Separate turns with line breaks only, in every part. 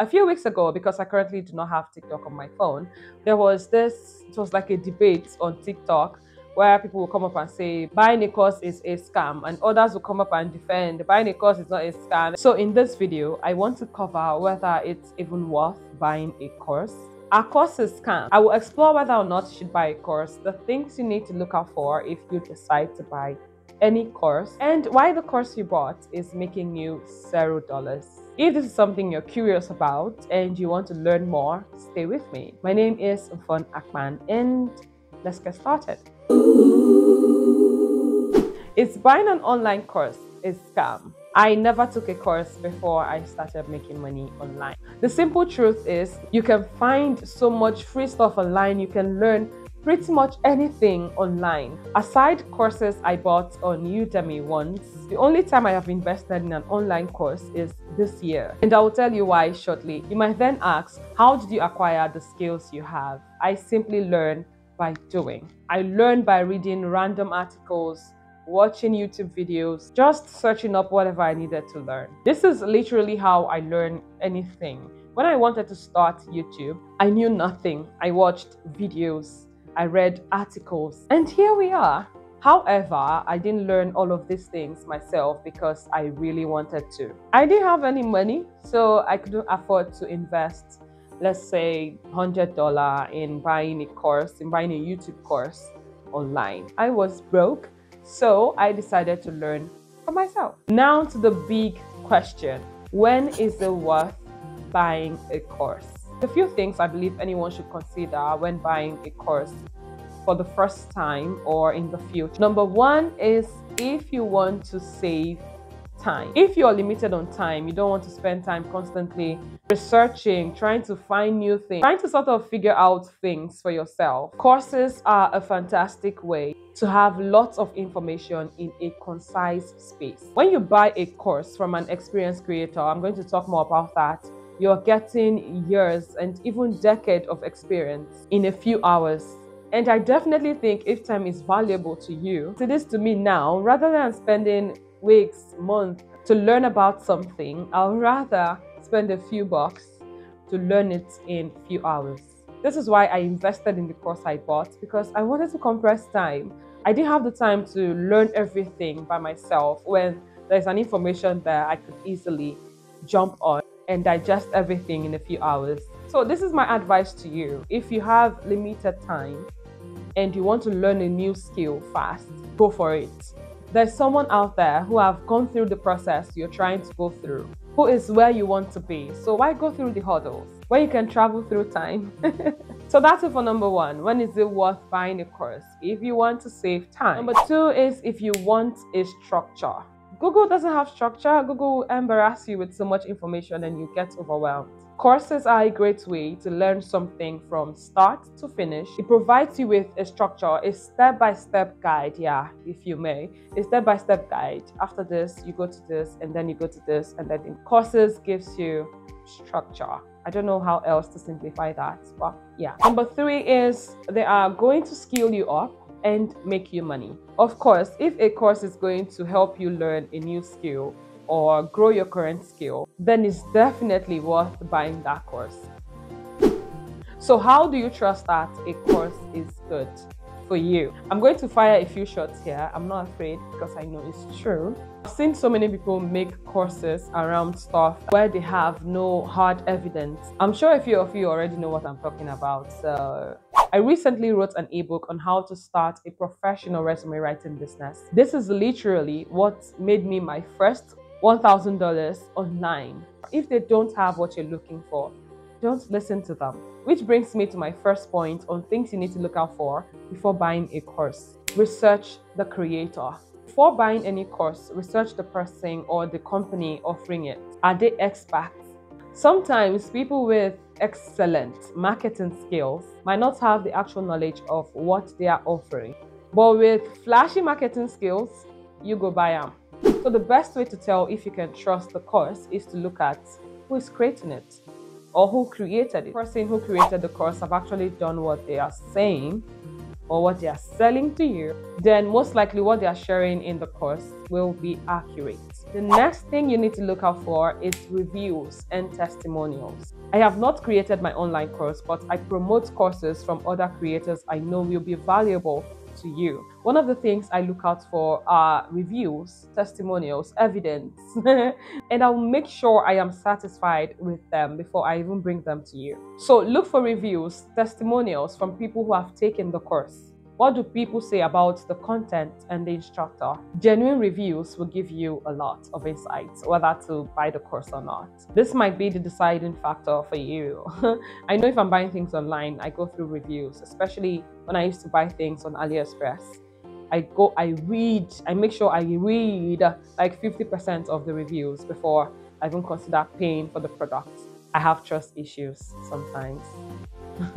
A few weeks ago, because I currently do not have TikTok on my phone, there was this, it was like a debate on TikTok where people will come up and say buying a course is a scam and others will come up and defend buying a course is not a scam. So in this video, I want to cover whether it's even worth buying a course. A course is scam. I will explore whether or not you should buy a course, the things you need to look out for if you decide to buy any course, and why the course you bought is making you zero dollars. If this is something you're curious about and you want to learn more, stay with me. My name is Mfon Akpan and let's get started. It's buying an online course is scam? I never took a course before I started making money online. The simple truth is you can find so much free stuff online. You can learn pretty much anything online. Aside courses I bought on Udemy once, the only time I have invested in an online course is this year. And I will tell you why shortly. You might then ask, how did you acquire the skills you have? I simply learn by doing. I learn by reading random articles, watching YouTube videos, just searching up whatever I needed to learn. This is literally how I learn anything. When I wanted to start YouTube, I knew nothing. I watched videos, I read articles, and here we are. However, I didn't learn all of these things myself because I really wanted to. I didn't have any money, so I couldn't afford to invest, let's say, $100 in buying a course, in buying a YouTube course online. I was broke, so I decided to learn for myself. Now to the big question when is it worth buying a course? A few things I believe anyone should consider when buying a course for the first time or in the future. Number one is if you want to save time. If you're limited on time, you don't want to spend time constantly researching, trying to find new things, trying to sort of figure out things for yourself. Courses are a fantastic way to have lots of information in a concise space. When you buy a course from an experienced creator, I'm going to talk more about that you're getting years and even decades of experience in a few hours. And I definitely think if time is valuable to you, to this to me now, rather than spending weeks, months to learn about something, I'll rather spend a few bucks to learn it in few hours. This is why I invested in the course I bought because I wanted to compress time. I didn't have the time to learn everything by myself when there's an information that I could easily jump on and digest everything in a few hours. So, this is my advice to you. If you have limited time and you want to learn a new skill fast, go for it. There's someone out there who have gone through the process you're trying to go through, who is where you want to be. So, why go through the hurdles where you can travel through time? so, that's it for number one. When is it worth buying a course? If you want to save time. Number two is if you want a structure. Google doesn't have structure. Google will embarrass you with so much information and you get overwhelmed. Courses are a great way to learn something from start to finish. It provides you with a structure, a step by step guide, yeah, if you may, a step by step guide. After this, you go to this, and then you go to this, and then courses gives you structure. I don't know how else to simplify that, but yeah. Number three is they are going to skill you up and make you money. Of course, if a course is going to help you learn a new skill or grow your current skill, then it's definitely worth buying that course. So, how do you trust that a course is good for you? I'm going to fire a few shots here. I'm not afraid because I know it's true. I've seen so many people make courses around stuff where they have no hard evidence. I'm sure a few of you already know what I'm talking about. So, I recently wrote an ebook on how to start a professional resume writing business. This is literally what made me my first $1,000 online. If they don't have what you're looking for, don't listen to them. Which brings me to my first point on things you need to look out for before buying a course. Research the creator. Before buying any course, research the person or the company offering it. Are they experts? Sometimes people with excellent marketing skills might not have the actual knowledge of what they are offering. But with flashy marketing skills, you go buy them. So the best way to tell if you can trust the course is to look at who is creating it or who created it. The person who created the course have actually done what they are saying or what they are selling to you, then most likely what they are sharing in the course will be accurate. The next thing you need to look out for is reviews and testimonials. I have not created my online course, but I promote courses from other creators I know will be valuable to you. One of the things I look out for are reviews, testimonials, evidence, and I'll make sure I am satisfied with them before I even bring them to you. So look for reviews, testimonials from people who have taken the course. What do people say about the content and the instructor? Genuine reviews will give you a lot of insights whether to buy the course or not. This might be the deciding factor for you. I know if I'm buying things online, I go through reviews, especially when I used to buy things on AliExpress. I go, I read, I make sure I read like 50% of the reviews before I even consider paying for the product. I have trust issues sometimes.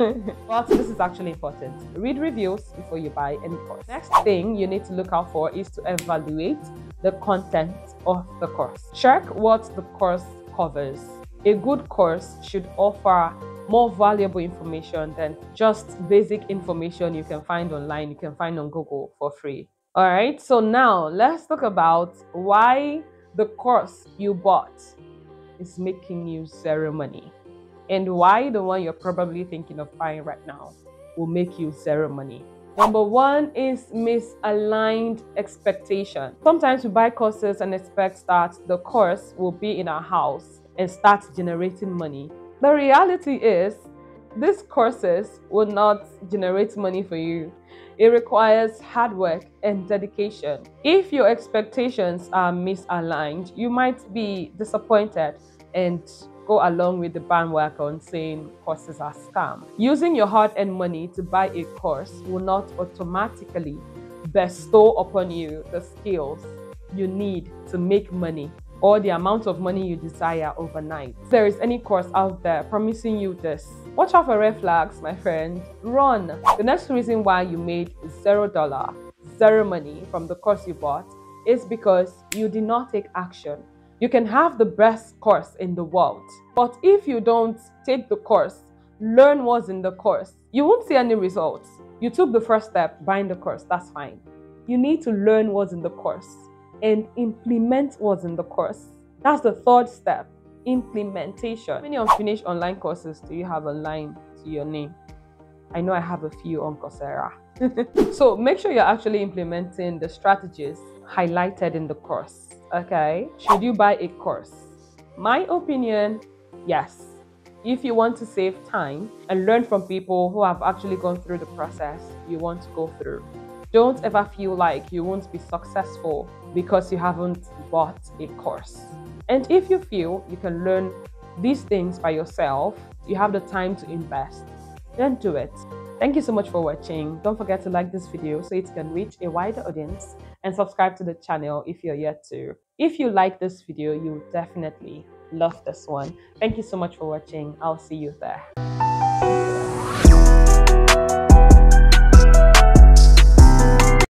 but this is actually important. Read reviews before you buy any course. Next thing you need to look out for is to evaluate the content of the course. Check what the course covers. A good course should offer more valuable information than just basic information you can find online, you can find on Google for free. All right, so now let's talk about why the course you bought is making you zero money and why the one you're probably thinking of buying right now will make you zero money. Number one is misaligned expectation. Sometimes we buy courses and expect that the course will be in our house and start generating money. The reality is, these courses will not generate money for you. It requires hard work and dedication. If your expectations are misaligned, you might be disappointed and go along with the bandwagon saying courses are scam. Using your hard-earned money to buy a course will not automatically bestow upon you the skills you need to make money or the amount of money you desire overnight. If there is any course out there promising you this, watch out for red flags, my friend. Run. The next reason why you made zero dollar, zero money from the course you bought is because you did not take action. You can have the best course in the world, but if you don't take the course, learn what's in the course, you won't see any results. You took the first step, buying the course, that's fine. You need to learn what's in the course and implement what's in the course. That's the third step implementation. How many unfinished online courses do you have online to your name? I know I have a few on Coursera. so make sure you're actually implementing the strategies highlighted in the course. Okay, should you buy a course? My opinion, yes. If you want to save time and learn from people who have actually gone through the process you want to go through, don't ever feel like you won't be successful because you haven't bought a course. And if you feel you can learn these things by yourself, you have the time to invest, then do it. Thank you so much for watching. Don't forget to like this video so it can reach a wider audience and subscribe to the channel if you're yet to. If you like this video, you definitely love this one. Thank you so much for watching. I'll see you there.